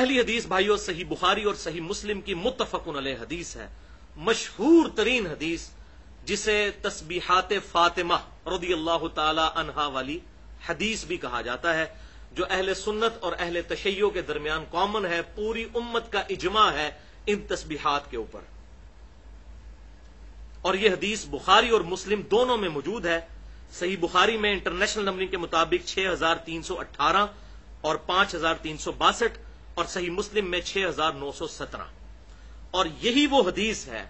पहली हदीस भाइयों, सही बुखारी और सही मुस्लिम की मुतफकुन अलह हदीस है। मशहूर तरीन हदीस, जिसे तस्बीहात फातिमा रदी अल्लाह तहा वाली हदीस भी कहा जाता है, जो अहले सुन्नत और अहले तशैयों के दरमियान कॉमन है, पूरी उम्मत का इजमा है इन तस्बीहात के ऊपर। और यह हदीस बुखारी और मुस्लिम दोनों में मौजूद है। सही बुखारी में इंटरनेशनल नंबरिंग के मुताबिक 6318 और 5362 और सही मुस्लिम में 6917 और यही वो हदीस है,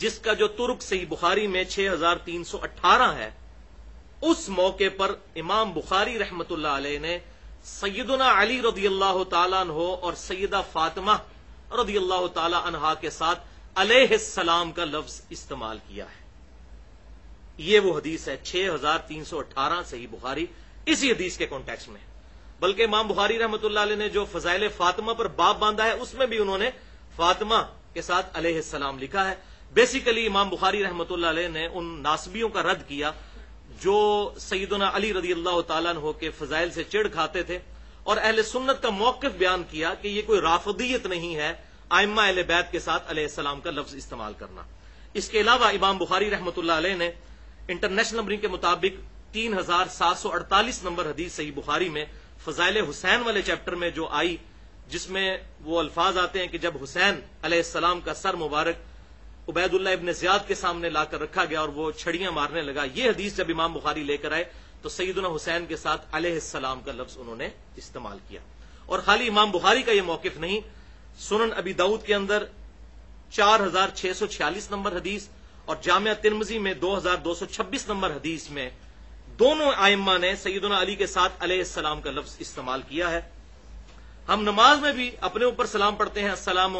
जिसका जो तुर्क सही बुखारी में 6318 है, उस मौके पर इमाम बुखारी अलैह ने सैदना अली रदी अल्लाह तहो और सैदा फातिमा रदी अल्लाह तहा के साथ अलैहिस्सलाम का लफ्ज इस्तेमाल किया है। ये वो हदीस है 6318 सही बुखारी, इसी हदीस के कॉन्टेक्स्ट में। बल्कि इमाम बुखारी रहमत ने जो फजाइल फातिमा पर बाप बांधा है, उसमें भी उन्होंने फातिमा के साथ अलैहिस्सलाम लिखा है। बेसिकली इमाम बुखारी रहमत ने उन नासबियों का रद्द किया, जो सईदना अली रदी अल्लाह तहो के फजाइल से चिड़ खाते थे, और अहल सुन्नत का मौकफ बयान किया कि यह कोई राफदियत नहीं है आयमा अहल बैत के साथ अलैहिस्सलाम का लफ्ज इस्तेमाल करना। इसके अलावा इमाम बुखारी रहमत ने इंटरनेशनल नंबरिंग के मुताबिक तीन हज़ार सात सौ अड़तालीस नंबर हदीस सही बुखारी में फजाइल हुसैन वाले चैप्टर में जो आई, जिसमें वो अल्फाज आते हैं कि जब हुसैन अलैहिस्सलाम का सर मुबारक उबैदुल्ला इबन जियाद के सामने लाकर रखा गया और वो छड़ियाँ मारने लगा, ये हदीस जब इमाम बुखारी लेकर आए तो सईदुल हुसैन के साथ अलैहिस्सलाम का लफ्ज उन्होंने इस्तेमाल किया। और खाली इमाम बुखारी का यह मौकफ नहीं, सुनन अबी दाऊद के अंदर चार हज़ार छह सौ छियालीस नंबर हदीस और जामिया तिरमजी में दो हज़ार दो सौ छब्बीस नंबर हदीस में दोनों आयम्मा ने सईदना अली के साथ अलैहिस्सलाम का लफ्ज इस्तेमाल किया है। हम नमाज़ में भी अपने ऊपर सलाम पढ़ते हैं असलाम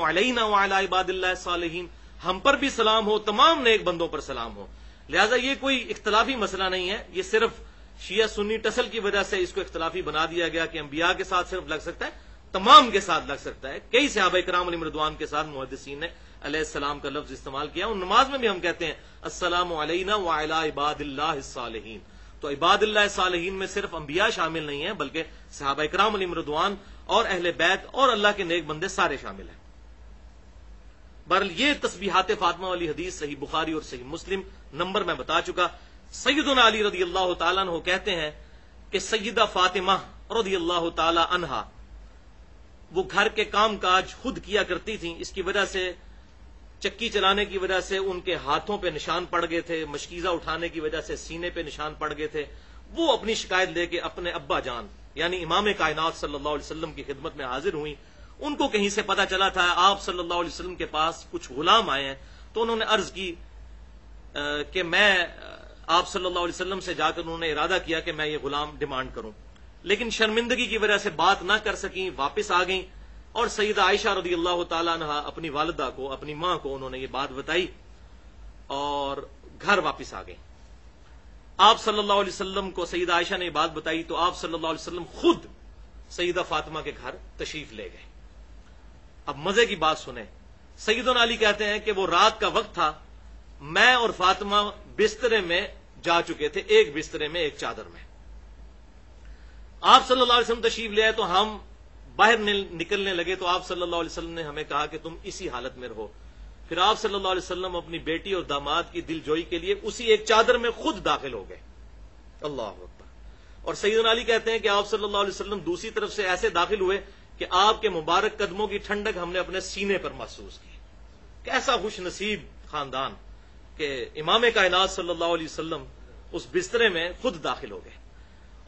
सालहीन। हम पर भी सलाम हो, तमाम नेक बंदों पर सलाम हो। लिहाजा ये कोई इख्तलाफी मसला नहीं है, ये सिर्फ़ शिया सुन्नी टसल की वजह से इसको इख्तलाफी बना दिया गया कि अम्बिया के साथ सिर्फ़ लग सकता है, तमाम के साथ लग सकता है। कई सहाब कराम मरदवान के साथ मुहदसिन ने अलैहिस्सलाम का लफ्ज इस्तेमाल किया। और नमाज़ में भी हम कहते हैं असलम वाला इबादिल्लाहीन तो इबादिल्ला सालहीन में सिर्फ़ अंबिया शामिल नहीं है, बल्कि सहाबा कराम अली मरदवान और अहले बैत और अल्लाह के नेक बंदे सारे शामिल हैं। बहरल ये तस्बीहात फातमा वाली हदीस सही बुखारी और सही मुस्लिम नंबर में बता चुका। सैदुल अली रदी अल्लाह तहो कहते हैं कि सैदा फातिमा रदी अल्लाह तहा वो घर के काम काज खुद किया करती थी, इसकी वजह से चक्की चलाने की वजह से उनके हाथों पे निशान पड़ गए थे, मशकीजा उठाने की वजह से सीने पे निशान पड़ गए थे। वो अपनी शिकायत लेके अपने अब्बा जान, यानी इमाम कायनात सल्लल्लाहु अलैहि वसल्लम की खिदमत में हाजिर हुई। उनको कहीं से पता चला था, आप सल्लल्लाहु अलैहि वसल्लम के पास कुछ गुलाम आए हैं तो उन्होंने अर्ज़ की कि मैं आप सल्लल्लाहु अलैहि वसल्लम से जाकर उन्होंने इरादा किया कि मैं ये गुलाम डिमांड करूँ। लेकिन शर्मिंदगी की वजह से बात ना कर सकी, वापस आ गई। और सईद आयशा रदी अल्लाह तहा अपनी वालदा को, अपनी माँ को उन्होंने ये बात बताई और घर वापस आ गई आप सल्लल्लाहु अलैहि वसल्लम को, सईद आयशा ने बात बताई तो आप सल्लल्लाहु अलैहि वसल्लम खुद सईदा फातिमा के घर तशरीफ़ ले गए। अब मज़े की बात सुने। सईदन अली कहते हैं कि वो रात का वक्त था। मैं और फातिमा बिस्तरे में जा चुके थे, एक बिस्तरे में, एक चादर में। आप सल्लल्लाहु अलैहि वसल्लम तशरीफ़ ले आए तो हम बाहर निकलने लगे तो आप सल्लल्लाहु अलैहि वसल्लम ने हमें कहा कि तुम इसी हालत में रहो। फिर आप सल्लल्लाहु अलैहि वसल्लम अपनी बेटी और दामाद की दिलजोई के लिए उसी एक चादर में खुद दाखिल हो गए। अल्लाह अकबर। और सईदन अली कहते हैं कि आप सल्लल्लाहु अलैहि वसल्लम दूसरी तरफ़ से ऐसे दाखिल हुए कि आपके मुबारक कदमों की ठंडक हमने अपने सीने पर महसूस की। कैसा खुश नसीब खानदान के इमाम कायनात सल्लल्लाहु अलैहि वसल्लम उस बिस्तरे में खुद दाखिल हो गए।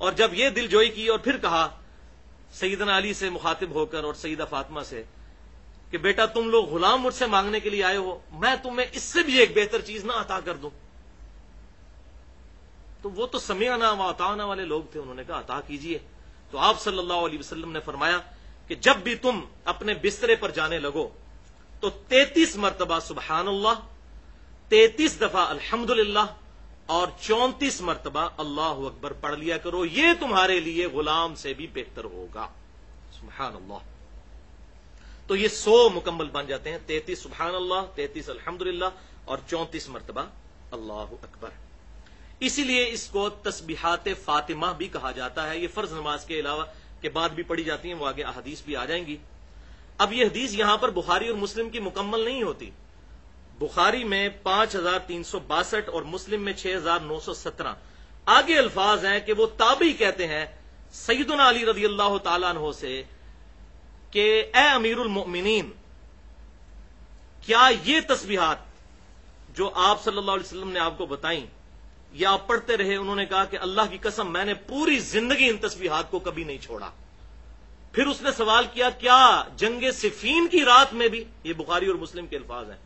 और जब ये दिलजोई की और फिर कहा सईदना अली से मुखातिब होकर और सईदा फातिमा से कि बेटा तुम लोग गुलाम मुझसे मांगने के लिए आए हो, मैं तुम्हें इससे भी एक बेहतर चीज़ ना अता कर दूँ। तो वो तो समियाना व अताना वाले लोग थे, उन्होंने कहा, अता कीजिए। तो आप सल्लल्लाहु अलैहि वसल्लम ने फरमाया कि जब भी तुम अपने बिस्तरे पर जाने लगो तो तैतीस मरतबा सुबहान अल्लाह तैतीस दफ़ा अल्हम्दुलिल्लाह और चौंतीस मरतबा अल्लाह अकबर पढ़ लिया करो, ये तुम्हारे लिए गुलाम से भी बेहतर होगा। सुबहान अल्लाह तो ये सौ मुकम्मल बन जाते हैं। तैतीस सुबहान अल्लाह तैतीस, अल्हम्दुलिल्लाह और चौंतीस मरतबा अल्लाह अकबर। इसीलिए इसको तस्बिहात फातिमा भी कहा जाता है। ये फ़र्ज़ नमाज़ के अलावा के बाद भी पढ़ी जाती हैं, वो आगे अहदीस भी आ जाएँगी। अब यह हदीस यहाँ पर बुखारी और मुस्लिम की मुकम्मल नहीं होती। बुखारी में पाँच हज़ार तीन सौ बासठ और मुस्लिम में छह हज़ार नौ सौ सत्रह। आगे अल्फाज हैं कि वो ताबी कहते हैं सईदुल अली रज़ी अल्लाह तहो से कि, ए अमीरुल मोमिनीन, क्या ये तस्बीहात जो आप सल्लल्लाहु अलैहि वसल्लम ने आपको बताई, या आप पढ़ते रहे, उन्होंने कहा कि अल्लाह की कसम, मैंने पूरी ज़िंदगी इन तस्बीहात को कभी नहीं छोड़ा। फिर उसने सवाल किया, क्या जंग सिफीन की रात में भी, ये बुखारी और मुस्लिम के अल्फाज हैं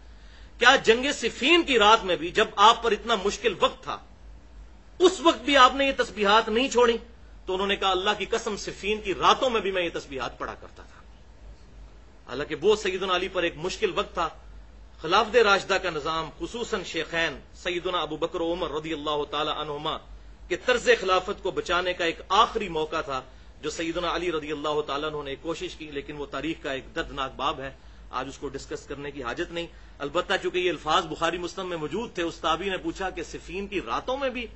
क्या जंग सिफीन की रात में भी जब आप पर इतना मुश्किल वक्त था, उस वक्त भी आपने ये तस्बीहात नहीं छोड़ी? तो उन्होंने कहा, अल्लाह की कसम, सिफीन की रातों में भी मैं ये तस्बीहात पढ़ा करता था। हालाँकि वो सईदन अली पर एक मुश्किल वक्त था। खिलाफत राशदा का निज़ाम खसूस शेखैन सईदना अबू बकर उमर रदी अल्लाह तनुमा के तर्ज खिलाफत को बचाने का एक आखिरी मौका था, जो सईदना अली रदी अल्लाह तु कोशिश की, लेकिन वो तारीख का एक दर्दनाक बाब है। आज उसको डिस्कस करने की हाजत नहीं। अलबत्ता चूँकि ये अल्फाज बुखारी मुस्लिम में मौजूद थे उस ने पूछा कि सिफीन की रातों में भी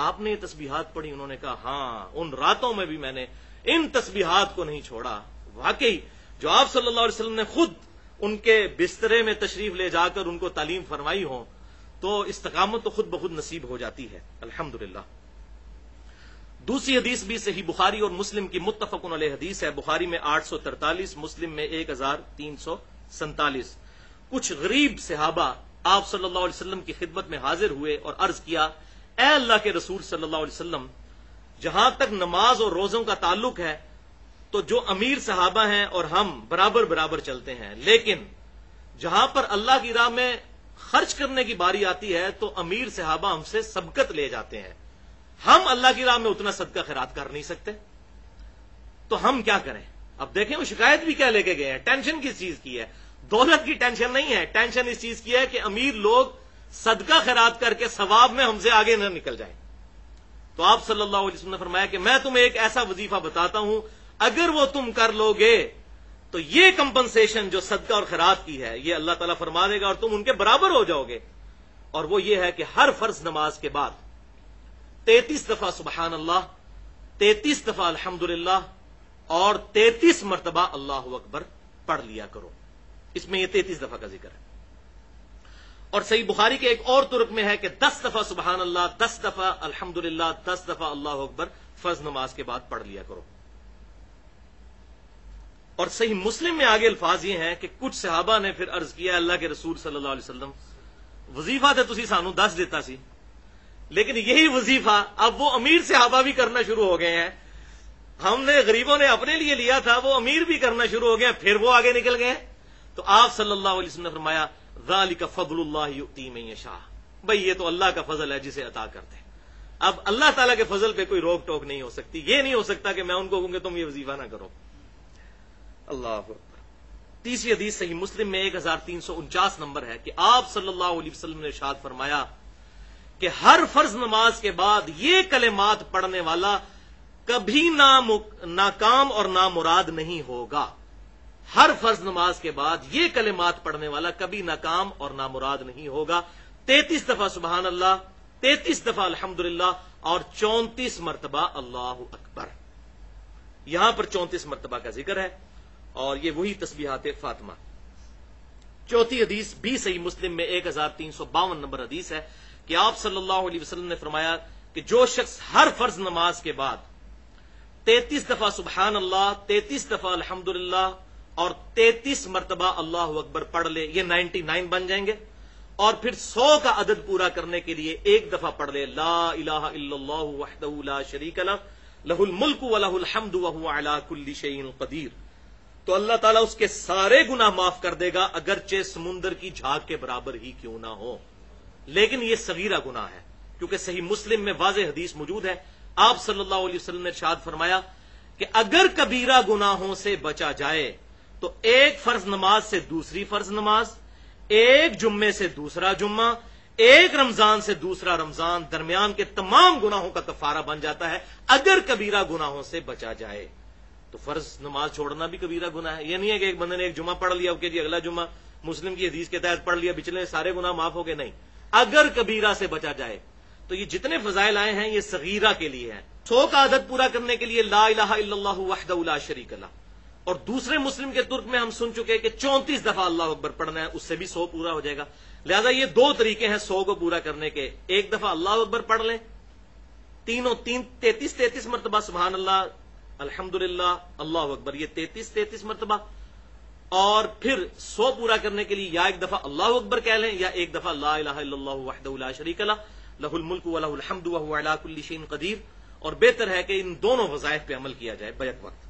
आपने ये तस्बीहात पढ़ी? उन्होंने कहा हाँ उन रातों में भी मैंने इन तस्बीहात को नहीं छोड़ा। वाकई, जो आप सल्लल्लाहु अलैहि ने खुद उनके बिस्तरे में तशरीफ़ ले जाकर उनको तालीम फरमाई हो तो इस्तकामत तो खुद ब खुद नसीब हो जाती है। अल्हम्दुलिल्लाह। दूसरी हदीस भी सही बुखारी और मुस्लिम की मुतफकुन हदीस है। बुखारी में आठ सौ तरतालीस मुस्लिम में एक हज़ार तीन सौ सैतालीस। कुछ गरीब सहाबा आप सल्लल्लाहु अलैहि की खिदमत में हाजिर हुए और अर्ज़ किया ए अल्लाह के रसूल सल्लल्लाहु अलैहि जहाँ तक नमाज़ और रोजों का ताल्लुक है तो जो अमीर सहाबा हैं और हम बराबर बराबर चलते हैं। लेकिन जहाँ पर अल्लाह की राह में खर्च करने की बारी आती है तो अमीर सहाबा हमसे सबकत ले जाते हैं। हम अल्लाह की राह में उतना सदका खैरात कर नहीं सकते। तो हम क्या करें? अब देखें, वो शिकायत भी क्या लेके गए हैं? टेंशन किस चीज़ की है? दौलत की टेंशन नहीं है। टेंशन इस चीज़ की है कि अमीर लोग सदका खैरात करके सवाब में हमसे आगे न निकल जाए। तो आप सल्लल्लाहु अलैहि वसल्लम ने फरमाया कि मैं तुम्हें एक ऐसा वजीफा बताता हूँ, अगर वो तुम कर लोगे तो ये कंपनसेशन जो सदका और खैरात की है, ये अल्लाह ताला फरमा देगा और तुम उनके बराबर हो जाओगे। और वो ये है कि हर फ़र्ज़ नमाज़ के बाद तैतीस दफ़ा सुबहान अल्लाह तैतीस दफ़ा अल्हम्दुलिल्लाह और तैतीस मरतबा अल्लाह अकबर पढ़ लिया करो। इसमें यह तैतीस दफ़ा का ज़िक्र है। और सही बुखारी के एक और तुर्क में है कि दस दफ़ा सुबहान अल्लाह दस दफ़ा अल्हम्दुलिल्लाह, दस दफ़ा अल्लाह अकबर फ़र्ज़ नमाज़ के बाद पढ़ लिया करो। और सही मुस्लिम में आगे अल्फाज ये हैं कि कुछ सहाबा ने फिर अर्ज़ किया, अल्लाह के रसूल सल्लल्लाहु वजीफा तो तुम सानू दस देता सी। लेकिन यही वजीफा अब वो अमीर सहाबा भी करना शुरू हो गए हैं हमने गरीबों ने अपने लिए लिया था, वो अमीर भी करना शुरू हो गया, फिर वो आगे निकल गए। तो आप सल्लल्लाहु अलैहि वसल्लम ने फरमाया जाली का फजल्लाती शाह भाई, ये तो अल्लाह का फजल है जिसे अता करते हैं। अब अल्लाह ताला के फजल पे कोई रोक टोक नहीं हो सकती। ये नहीं हो सकता कि मैं उनको कहूँगा तुम ये वजीफा ना करो। अल्लाह तीसरी हदीस सही मुस्लिम में एक हज़ार तीन सौ उनचास नंबर है कि आप सल्लल्लाहु अलैहि वसल्लम ने शाद फरमाया कि हर फ़र्ज़ नमाज़ के बाद ये कलेमात पढ़ने वाला कभी ना नाकाम और ना मुराद नहीं होगा। हर फ़र्ज़ नमाज़ के बाद ये कलेमात पढ़ने वाला कभी नाकाम और ना मुराद नहीं होगा। तैतीस दफ़ा सुबहान अल्लाह तैतीस दफ़ा अल्हम्दुलिल्लाह और चौंतीस मरतबा अल्लाह अकबर। यहाँ पर चौंतीस मरतबा का ज़िक्र है और ये वही तस्बीहात फातिमा। चौथी हदीस भी सही मुस्लिम में एक हज़ार तीन सौ बावन नंबर हदीस है कि आप वसल्लम ने फरमाया कि जो शख्स हर फ़र्ज़ नमाज़ के बाद तैतीस दफ़ा सुबहान अल्लाह तैतीस दफ़ा अल्हम्दुलिल्लाह और तैतीस मरतबा अल्लाह अकबर पढ़ ले, ये नाइन्टी नाइन बन जाएँगे। और फिर सौ का अदद पूरा करने के लिए एक दफ़ा पढ़ ले, ला इलाहा इल्लल्लाहु वहदहु ला शरीक लहुल मुल्क व लहुल हम्द अला कदीर। तो अल्लाह ताला उसके सारे गुनाह माफ़ कर देगा, अगरचे समुंदर की झाग के बराबर ही क्यों ना हो। लेकिन यह सगीरा गुनाह है, क्योंकि सही मुस्लिम में वाज हदीस मौजूद है आप सल्लल्लाहु अलैहि वसल्लम ने शाद फरमाया कि अगर कबीरा गुनाहों से बचा जाए तो एक फ़र्ज़ नमाज़ से दूसरी फ़र्ज़ नमाज़, एक जुम्मे से दूसरा जुम्मा, एक रमज़ान से दूसरा रमज़ान दरमियान के तमाम गुनाहों का कफारा बन जाता है, अगर कबीरा गुनाहों से बचा जाए। तो फ़र्ज़ नमाज़ छोड़ना भी कबीरा गुना है। यह नहीं है कि एक बंदे ने एक जुमा पढ़ लिया ओके जी अगला जुमा मुस्लिम की हदीस के तहत पढ़ लिया, पिछले सारे गुना माफ़ हो गए। नहीं। अगर कबीरा से बचा जाए तो ये जितने फजाइल आए हैं, ये सगीरा के लिए है। सो का आदत पूरा करने के लिए ला इलाहा इल्लल्लाहु वहदहु ला शरीक और दूसरे मुस्लिम के तुर्क में हम सुन चुके हैं कि चौंतीस दफ़ा अल्लाह अकबर पढ़ना है, उससे भी सौ पूरा हो जाएगा। लिहाजा ये दो तरीके हैं सौ को पूरा करने के। एक दफ़ा अल्लाह अकबर पढ़ लें। तीनों तीन, तैतीस तैतीस मरतबा सुबहान अल्लाह अल्हम्दुलिल्लाह, अल्लाह अकबर। ये तैतीस तैतीस मरतबा। और फिर सौ पूरा करने के लिए या एक दफ़ा अल्लाह अकबर कह लें या एक दफ़ा ला शरीक लहुल मुल्क वलहुल हमद वहु अला कुल्ली शैइन कदीर। और बेहतर है कि इन दोनों वजायफ पे अमल किया जाए बैक वक्त।